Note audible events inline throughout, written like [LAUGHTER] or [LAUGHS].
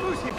Don't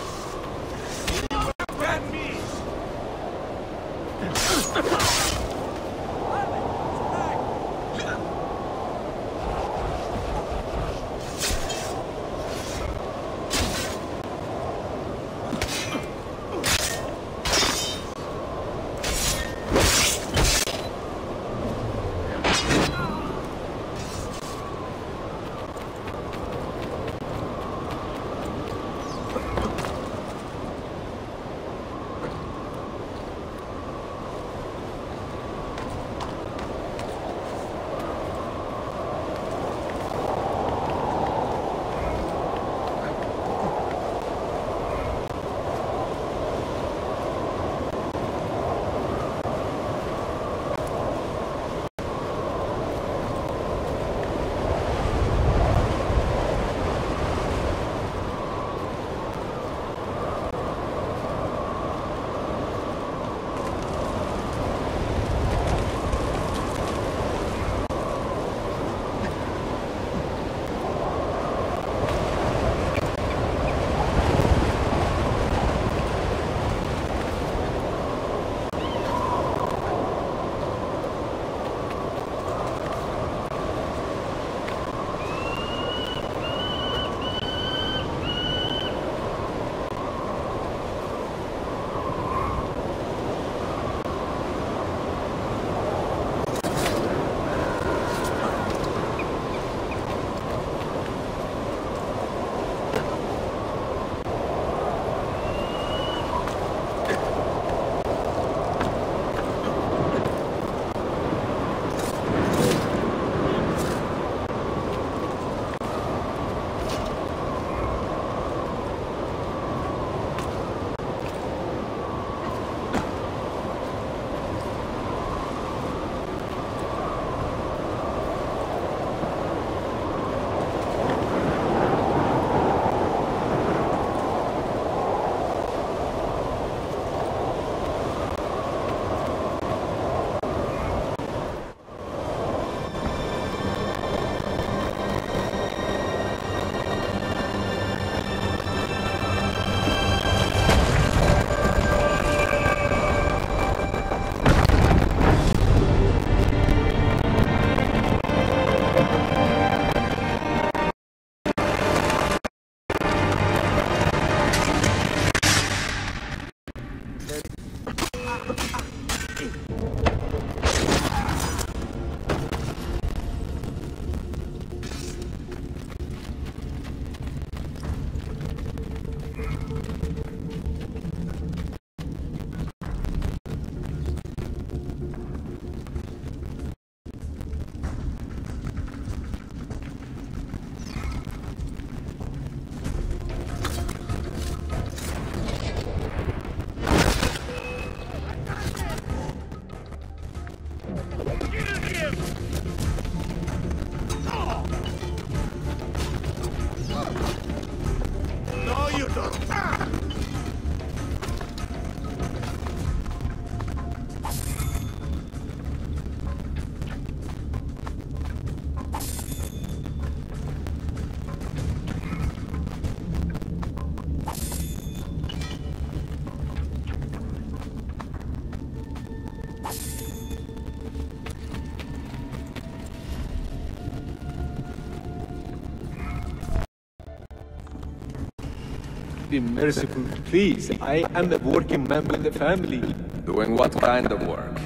Be merciful, please. I am a working man with a family. Doing what kind of work?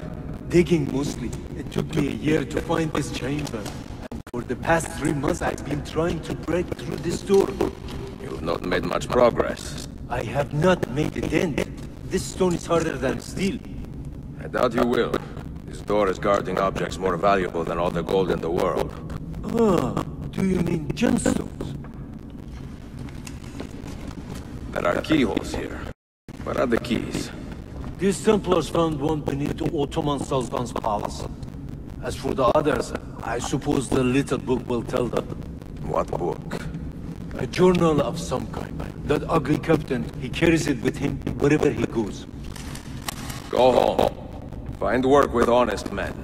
Digging mostly. It took me a year to find this chamber. And for the past three months, I've been trying to break through this door. You've not made much progress. I have not made a dent. This stone is harder than steel. I doubt you will. This door is guarding objects more valuable than all the gold in the world. Ah, do you mean gemstones? There are keyholes here. Where are the keys? These Templars found one beneath the Ottoman Sultan's palace. As for the others, I suppose the little book will tell them. What book? A journal of some kind. That ugly captain, he carries it with him wherever he goes. Go home. Find work with honest men.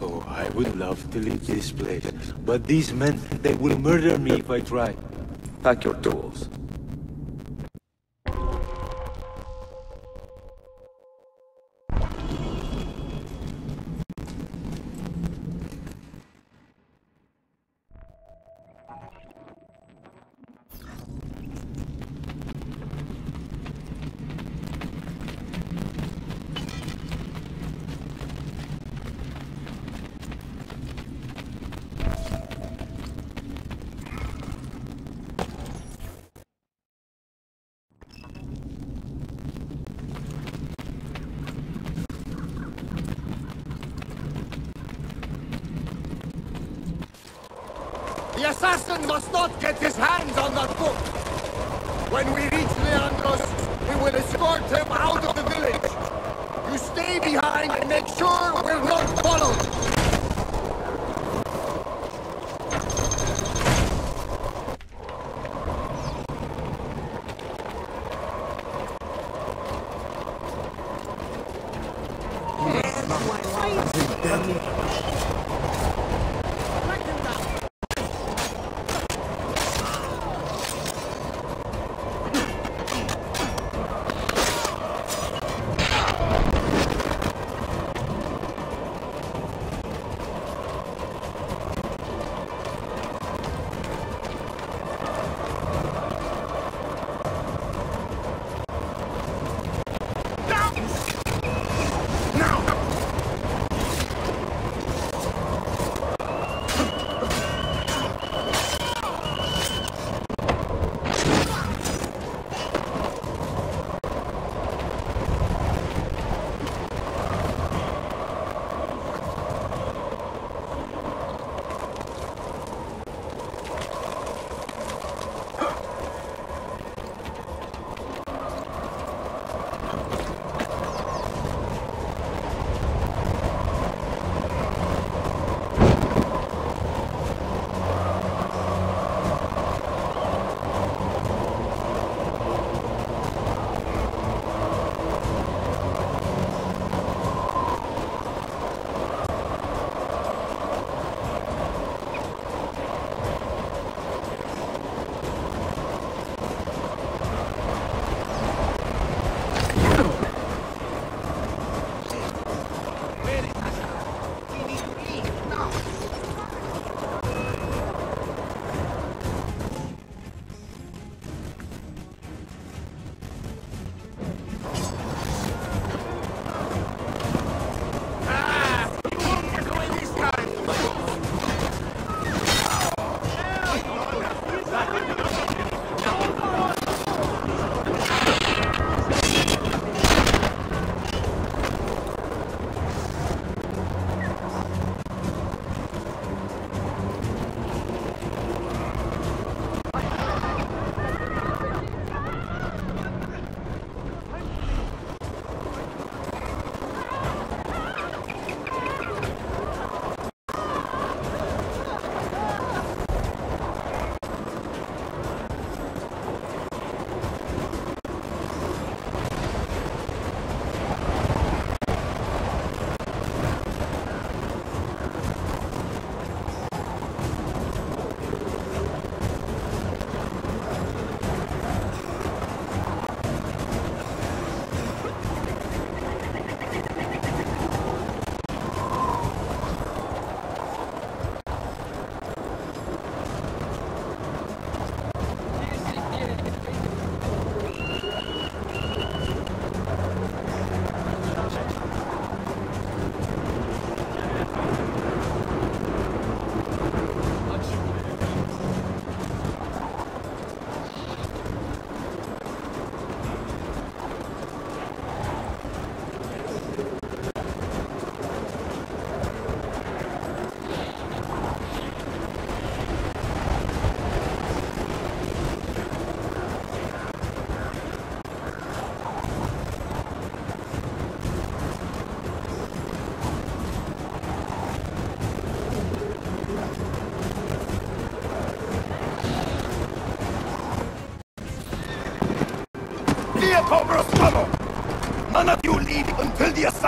Oh, I would love to leave this place. But these men, they will murder me if I try. Pack your tools. The assassin must not get his hands on that book! When we reach Leandros, we will escort him out of the village! You stay behind and make sure we're not followed!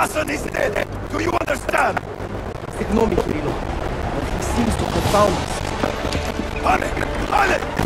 assassin is dead! Do you understand? Ignore me, Kirilo. He seems to have found us. Alec! Alec!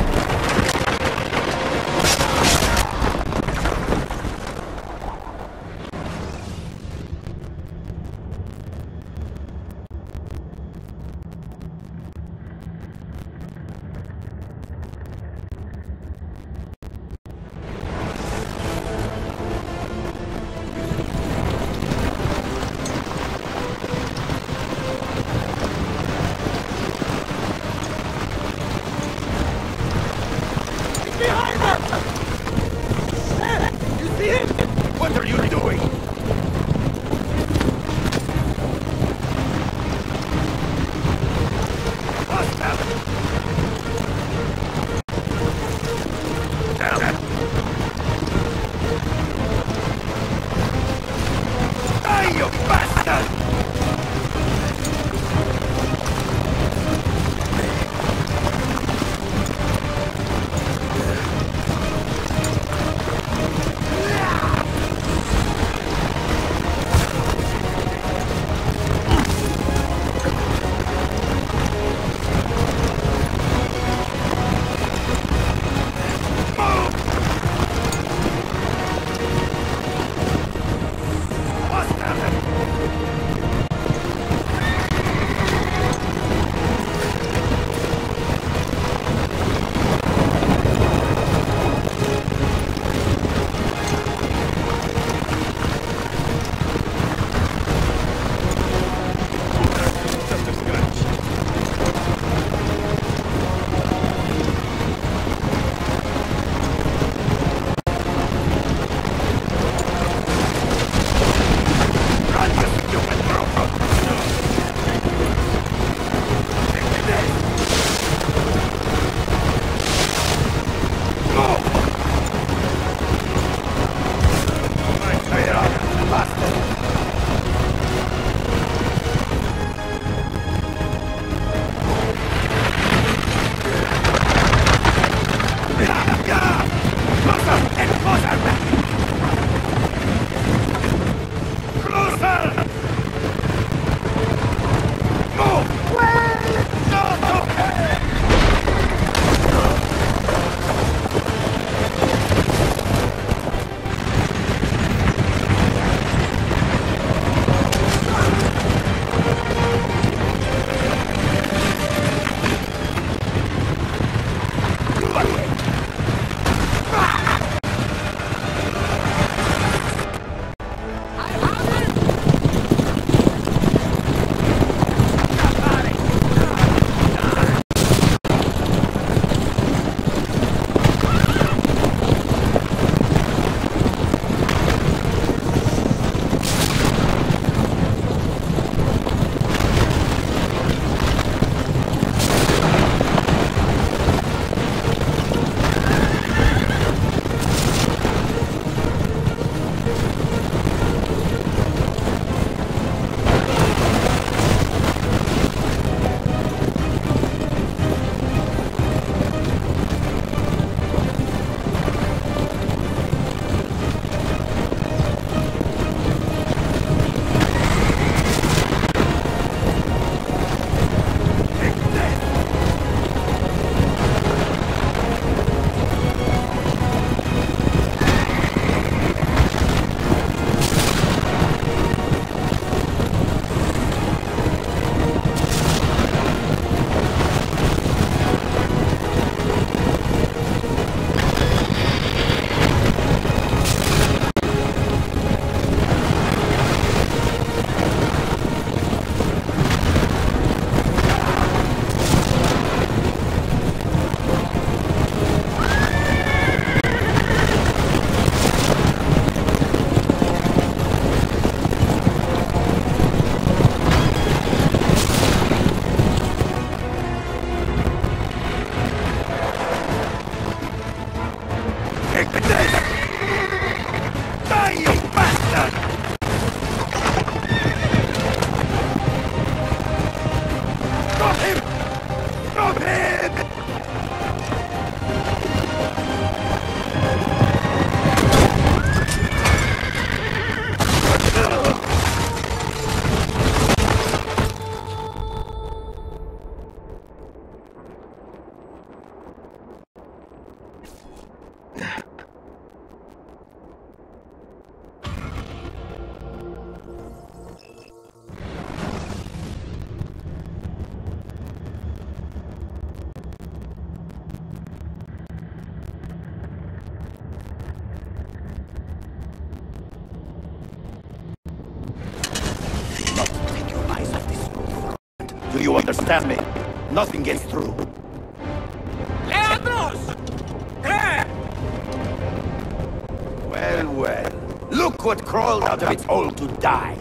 What crawled out of its hole to die.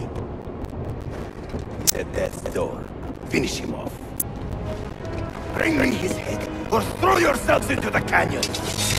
He's at death's door. Finish him off. Bring me his head, or throw yourselves into the canyon!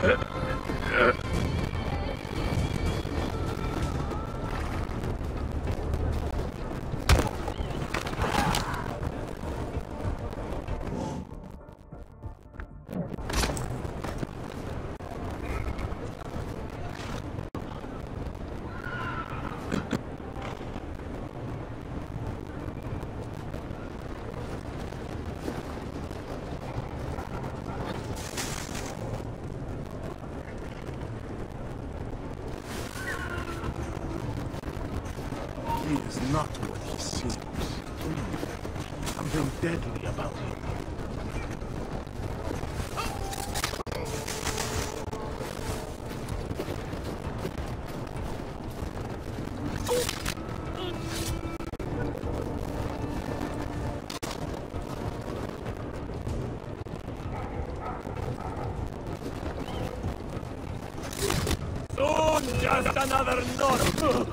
He another knot!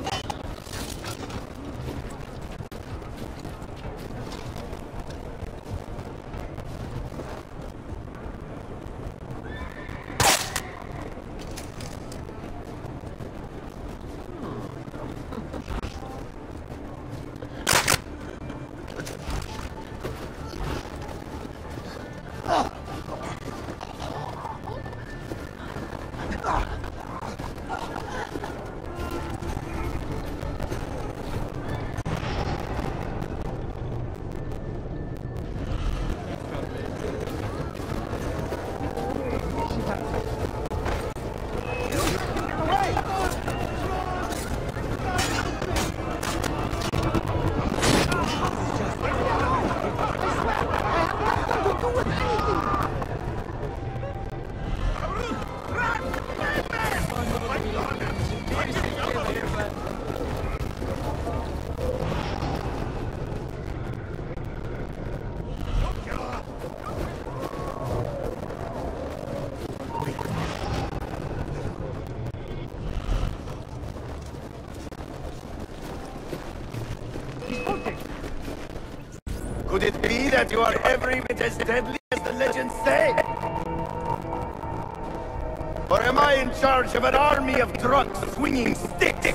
that you are every bit as deadly as the legends say? Or am I in charge of an army of drunk swinging sticks?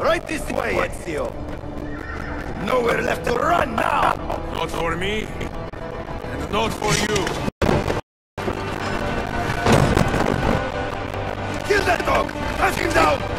Right this way, Ezio. Nowhere left to run now! Not for me, and not for you. Kill that dog! Cut him down!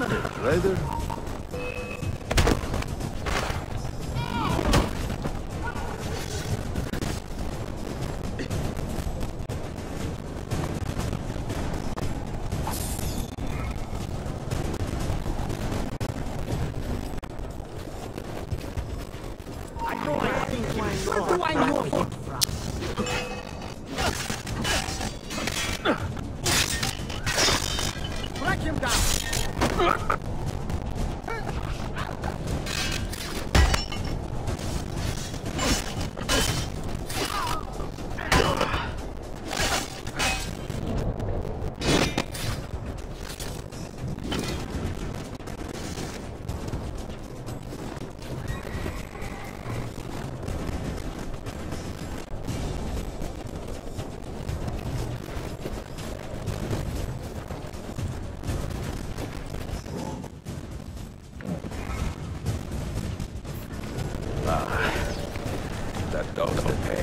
Raider?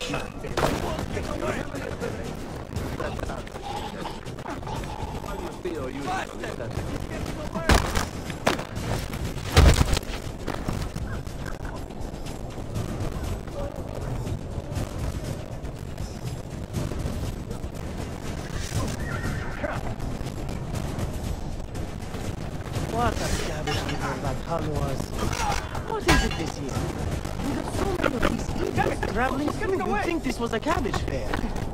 What garbage that hull was. What is it this year? We got so many of these through. You'd think this was a cabbage fair.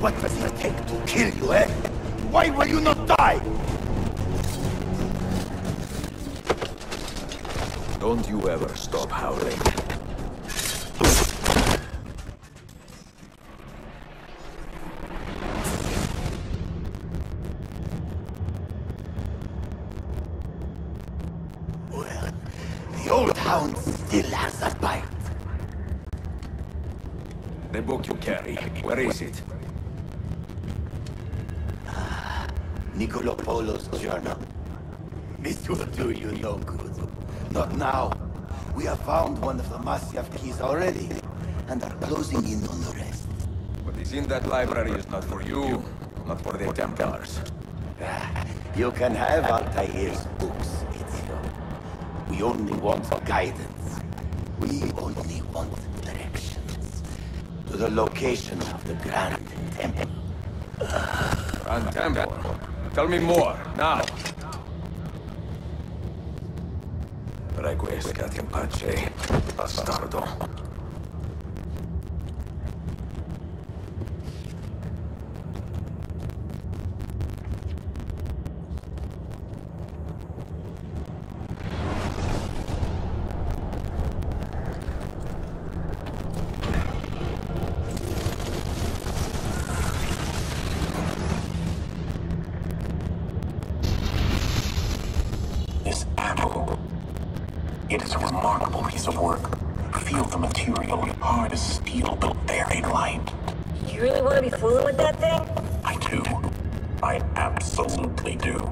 What does it take to kill you, eh? Why will you not die? Don't you ever stop howling. Well, the old hound still has that bite. The book you carry, where is it? Niccolo Polo's journal. This will do you no good. Not now. We have found one of the Masyaf keys already, and are closing in on the rest. What is in that library is not for you, not for the Templars. [LAUGHS] You can have Altair's books, Ezio. We only want guidance. We only want directions. To the location of the Grand Temple. Grand Temple. Tell me more, now. Requiescat in pace, bastardo. This apple. It is a remarkable piece of work. Feel the material, hard as steel, but very light. You really want to be fooling with that thing? I do. I absolutely do.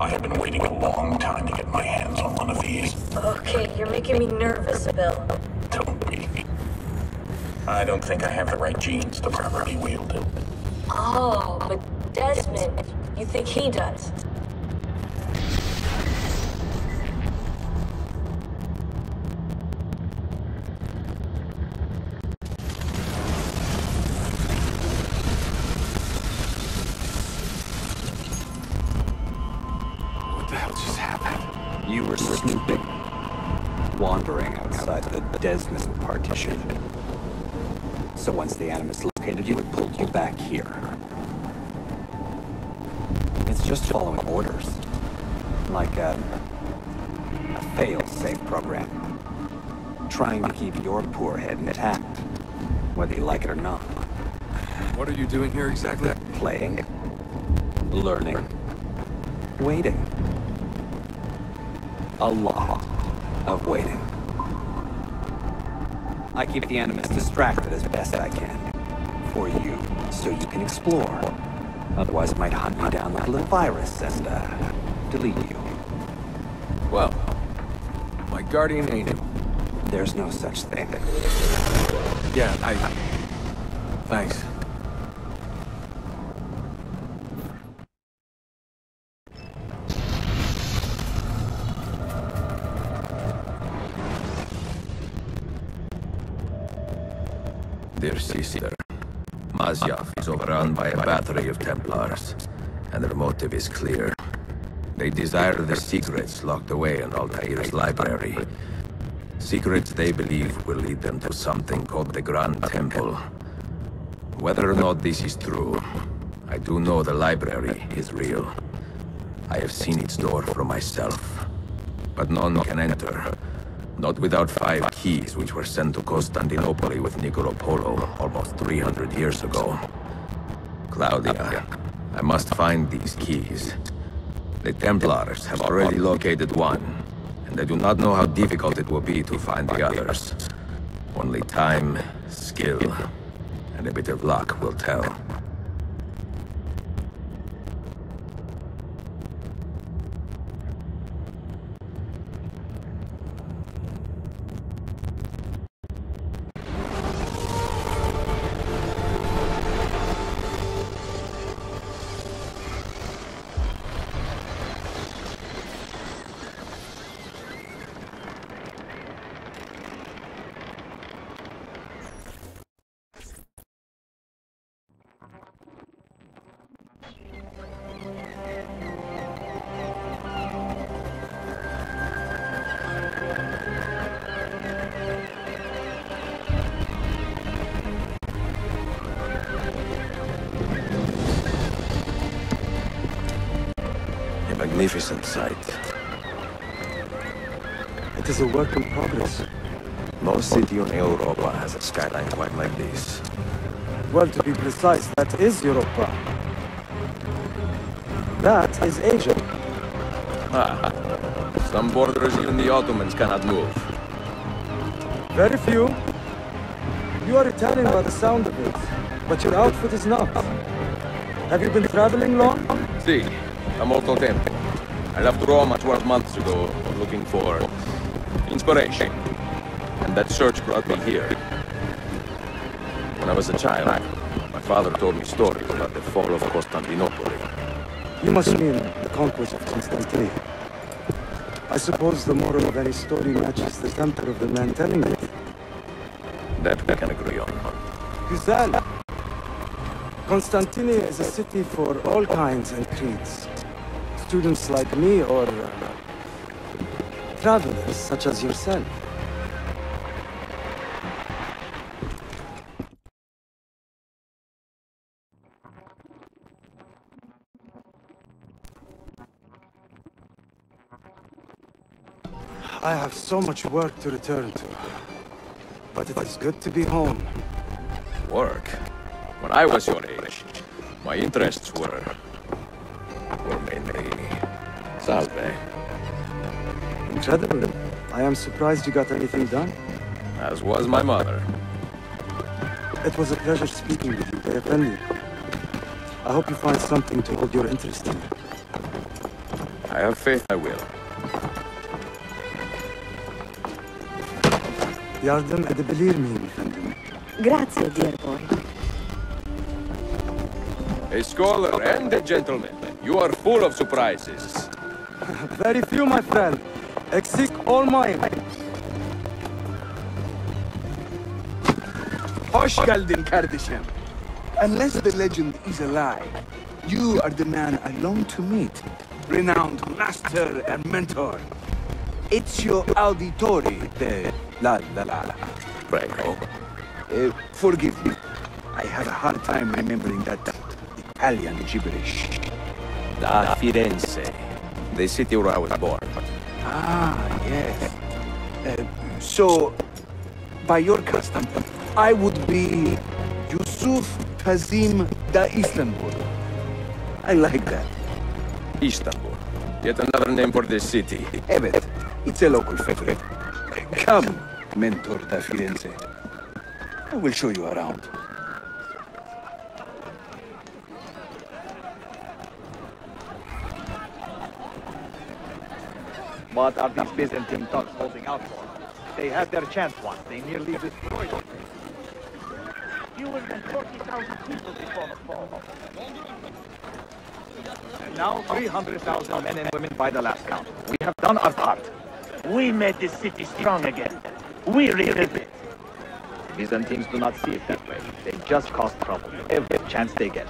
I have been waiting a long time to get my hands on one of these. Okay, you're making me nervous, Bill. Don't be. I don't think I have the right genes to properly wield it. Oh, but Desmond, you think he does? What the So once the Animus located you, it pulled you back here. It's just following orders. Like a, a fail-safe program. Trying to keep your poor head intact, whether you like it or not. What are you doing here exactly? Playing, learning, waiting. A lot of waiting. I keep the Animus distracted as best I can. For you, so you can explore. Otherwise it might hunt you down like a little virus and, uh, delete you. Well, my guardian angel. There's no such thing. Yeah, I... Thanks. Dear sister, Masyaf is overrun by a battery of Templars, and their motive is clear. They desire the secrets locked away in Altair's library. Secrets they believe will lead them to something called the Grand Temple. Whether or not this is true, I do know the library is real. I have seen its door for myself. But none can enter. Not without five keys which were sent to Constantinople with Niccolo Polo almost 300 years ago. Claudia, I must find these keys. The Templars have already located one, and I do not know how difficult it will be to find the others. Only time, skill, and a bit of luck will tell. Magnificent sight. It is a work in progress. No city in Europa has a skyline quite like this. Well, to be precise, that is Europa. That is Asia. Ah, [LAUGHS] some borders even the Ottomans cannot move. Very few. You are Italian by the sound of it, but your outfit is not. Have you been traveling long? See, a molto tempo. I left Rome 12 months ago, looking for inspiration. And that search brought me here. When I was a child, my father told me stories about the fall of Constantinople. You must mean the conquest of Constantinople. I suppose the moral of any story matches the temper of the man telling it. That we can agree on. Güzel. Constantine is a city for all kinds and creeds. Students like me or uh, travelers such as yourself. I have so much work to return to. But it is good to be home. Work? When I was your age, my interests were... were mainly... Salve. Incredible. I am surprised you got anything done. As was my mother. It was a pleasure speaking with you, Effendi. I hope you find something to hold your interest in. I have faith I will. Yardım edebilir miyim efendim? Grazie, dear boy. A scholar and a gentleman. You are full of surprises. Very few, my friend. Eksik olmayın. Hoş geldin kardeşim. Unless the legend is a lie, you are the man I long to meet. Renowned master and mentor. Ezio Auditore de La La La La. Prego. Uh, forgive me. I have a hard time remembering that Italian gibberish. Da Firenze. The city where I was born. Ah, yes. Uh, so, by your custom, I would be Yusuf Tazim da Istanbul. I like that. Istanbul. Yet another name for this city. Evet, it's a local favorite. Come, Mentor da Firenze. I will show you around. What are these Byzantine thugs holding out for? They had their chance once. They nearly destroyed it. Fewer than 40,000 people before the fall. And now 300,000 men and women by the last count. We have done our part. We made this city strong again. We rebuilt it. Byzantines do not see it that way. They just cause trouble every chance they get.